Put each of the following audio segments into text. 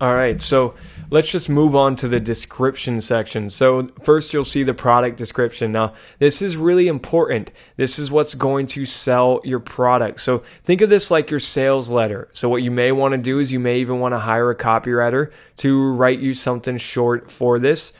All right, so let's just move on to the description section. So, first, you'll see the product description. Now, this is really important. This is what's going to sell your product. So, think of this like your sales letter. So, what you may want to do is you may even want to hire a copywriter to write you something short for this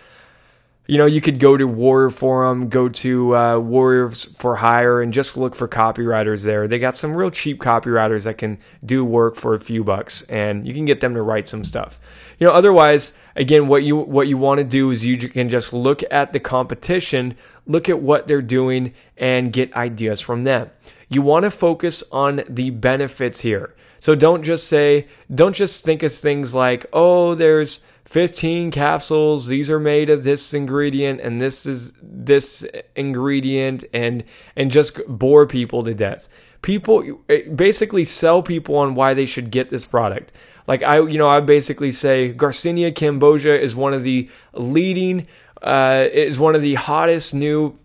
you know, you could go to Warrior Forum, go to uh, Warriors for Hire, and just look for copywriters there. They got some real cheap copywriters that can do work for a few bucks, and you can get them to write some stuff. You know, otherwise, again, what you what you want to do is you can just look at the competition, look at what they're doing, and get ideas from them. You want to focus on the benefits here. So don't just say, don't just think of things like, oh, there's 15 capsules. These are made of this ingredient and this is this ingredient and and just bore people to death. People basically sell people on why they should get this product. Like i you know i basically say garcinia cambogia is one of the leading uh, is one of the hottest new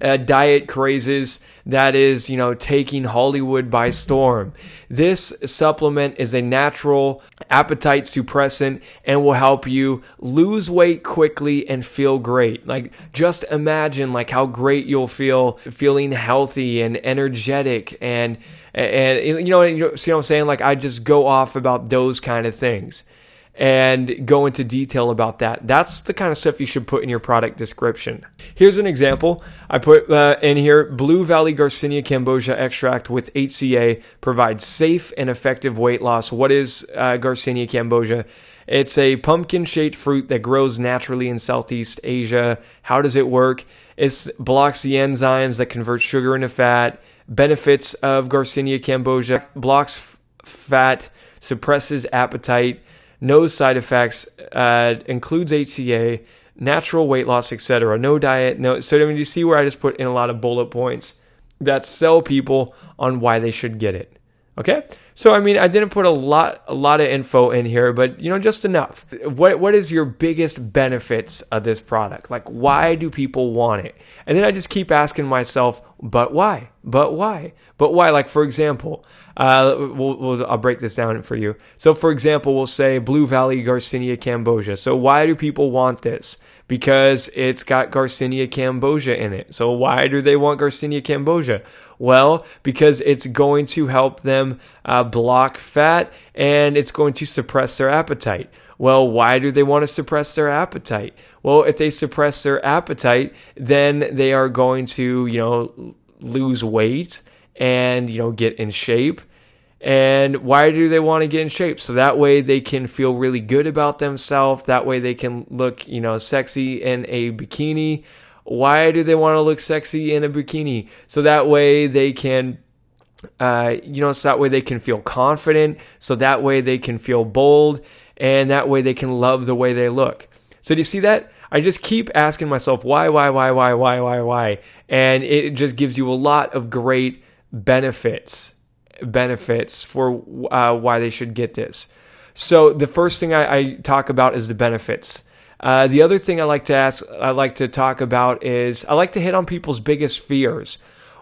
uh, diet crazes that is, you know, taking Hollywood by storm. This supplement is a natural appetite suppressant and will help you lose weight quickly and feel great. Like just imagine like how great you'll feel feeling healthy and energetic and and you know, you see what I'm saying? Like I just go off about those kind of things and go into detail about that. That's the kind of stuff you should put in your product description. Here's an example. I put uh, in here Blue Valley Garcinia Cambogia extract with HCA provides safe and effective weight loss. What is uh, Garcinia Cambogia? It's a pumpkin shaped fruit that grows naturally in Southeast Asia. How does it work? It blocks the enzymes that convert sugar into fat. Benefits of Garcinia Cambogia blocks f- fat, suppresses appetite no side effects, uh, includes HCA, natural weight loss, etc. No diet, no. So I mean, you see where I just put in a lot of bullet points that sell people on why they should get it. Okay, so I mean, I didn't put a lot, a lot of info in here, but you know, just enough. What what is your biggest benefits of this product? Like, why do people want it? And then I just keep asking myself, but why? But why? But why? Like, for example, uh, we'll, we'll, I'll break this down for you. So, for example, we'll say Blue Valley Garcinia Cambogia. So, why do people want this? Because it's got Garcinia Cambogia in it. So, why do they want Garcinia Cambogia? Well, because it's going to help them uh, block fat and it's going to suppress their appetite. Well, why do they want to suppress their appetite? Well, if they suppress their appetite, then they are going to, you know, lose weight and, you know, get in shape. And why do they want to get in shape? So that way they can feel really good about themselves. That way they can look, you know, sexy in a bikini. Why do they want to look sexy in a bikini? So that way they can uh, you know, so that way they can feel confident, so that way they can feel bold, and that way they can love the way they look. So, do you see that? I just keep asking myself, why, why, why, why, why, why, why? And it just gives you a lot of great benefits, benefits for uh, why they should get this. So, the first thing I, I talk about is the benefits. Uh, the other thing I like to ask, I like to talk about is I like to hit on people's biggest fears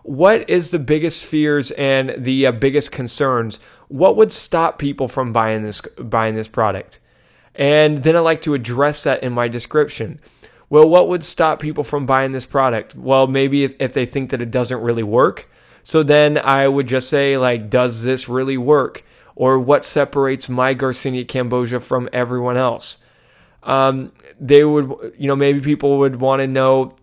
what is the biggest fears and the uh, biggest concerns? What would stop people from buying this buying this product? And then I like to address that in my description. Well, what would stop people from buying this product? Well, maybe if, if they think that it doesn't really work. So then I would just say like, does this really work? Or what separates my Garcinia Cambogia from everyone else? Um, they would, you know, maybe people would want to know,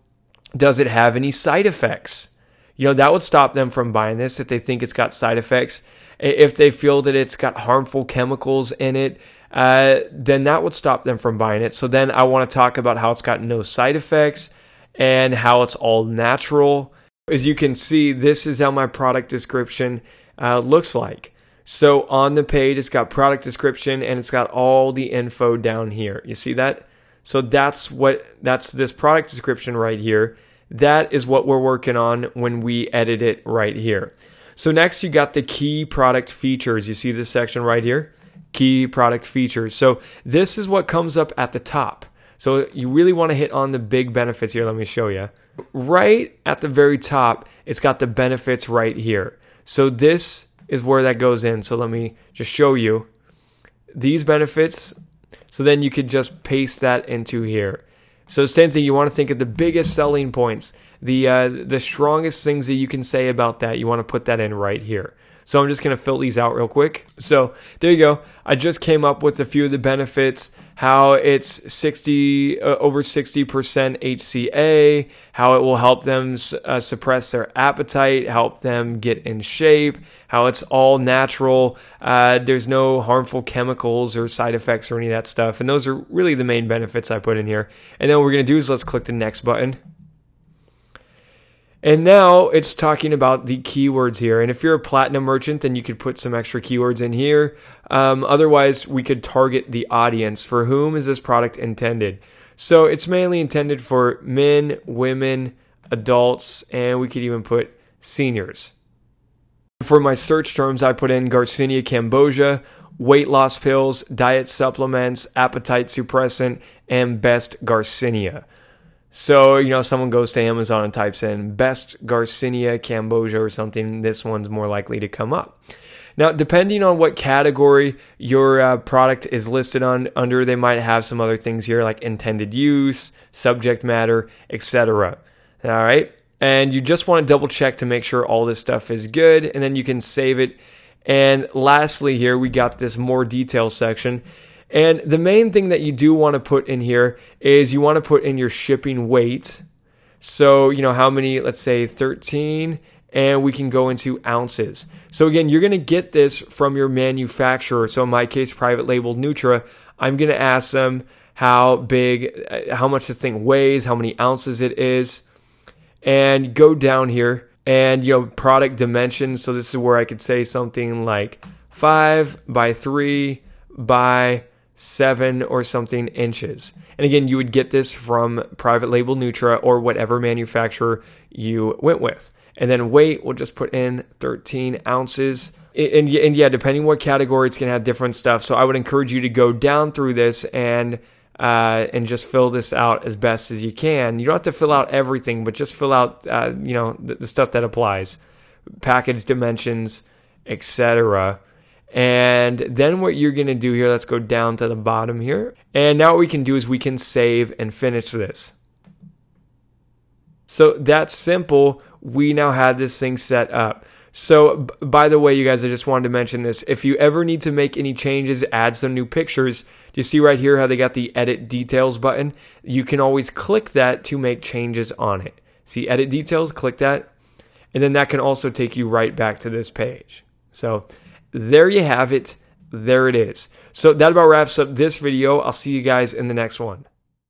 does it have any side effects? You know, that would stop them from buying this if they think it's got side effects. If they feel that it's got harmful chemicals in it, uh, then that would stop them from buying it. So then I want to talk about how it's got no side effects and how it's all natural. As you can see, this is how my product description uh, looks like. So on the page, it's got product description and it's got all the info down here. You see that? So that's what that's this product description right here. That is what we're working on when we edit it right here. So next you got the key product features. You see this section right here? Key product features. So this is what comes up at the top. So you really want to hit on the big benefits here. Let me show you. Right at the very top, it's got the benefits right here. So this is where that goes in. So let me just show you. These benefits So then you could just paste that into here. So same thing, you want to think of the biggest selling points, the uh, the strongest things that you can say about that. You want to put that in right here. So I'm just going to fill these out real quick. So there you go. I just came up with a few of the benefits, how it's 60 uh, over 60% HCA, how it will help them uh, suppress their appetite, help them get in shape, how it's all natural. Uh, there's no harmful chemicals or side effects or any of that stuff. And those are really the main benefits I put in here. And then what we're going to do is let's click the next button. And now it's talking about the keywords here. And if you're a platinum merchant, then you could put some extra keywords in here. Um, otherwise, we could target the audience. For whom is this product intended? So it's mainly intended for men, women, adults, and we could even put seniors. For my search terms, I put in Garcinia cambogia, weight loss pills, diet supplements, appetite suppressant, and best Garcinia. So, you know, someone goes to Amazon and types in best Garcinia Cambogia or something, this one's more likely to come up. Now, depending on what category your uh, product is listed on under, they might have some other things here like intended use, subject matter, etc. All right? And you just want to double check to make sure all this stuff is good and then you can save it. And lastly here, we got this more detail section. And the main thing that you do want to put in here is you want to put in your shipping weight. So, you know, how many, let's say 13, and we can go into ounces. So, again, you're going to get this from your manufacturer. So, in my case, private label Nutra, I'm going to ask them how big, uh, how much this thing weighs, how many ounces it is, and go down here and, you know, product dimensions. So, this is where I could say something like five by three by seven or something inches. And again, you would get this from private label Nutra or whatever manufacturer you went with. And then weight, we'll just put in 13 ounces. And, and yeah, depending what category, it's going to have different stuff. So I would encourage you to go down through this and uh, and just fill this out as best as you can. You don't have to fill out everything, but just fill out uh, you know the, the stuff that applies, package dimensions, etc. And then what you're to do here, let's go down to the bottom here. And now what we can do is we can save and finish this. So that's simple. We now have this thing set up. So, by the way, you guys, I just wanted to mention this. If you ever need to make any changes, add some new pictures, you see right here how they got the edit details button? You can always click that to make changes on it. See edit details, click that, and then that can also take you right back to this page. So, there you have it. There it is. So that about wraps up this video. I'll see you guys in the next one.